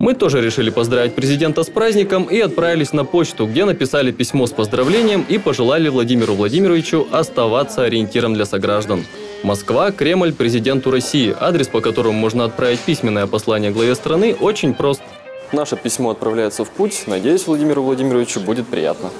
Мы тоже решили поздравить президента с праздником и отправились на почту, где написали письмо с поздравлением и пожелали Владимиру Владимировичу оставаться ориентиром для сограждан. Москва, Кремль, президенту России. Адрес, по которому можно отправить письменное послание главе страны, очень прост. Наше письмо отправляется в путь. Надеюсь, Владимиру Владимировичу будет приятно.